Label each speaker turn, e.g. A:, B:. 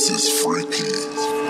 A: This is freaky.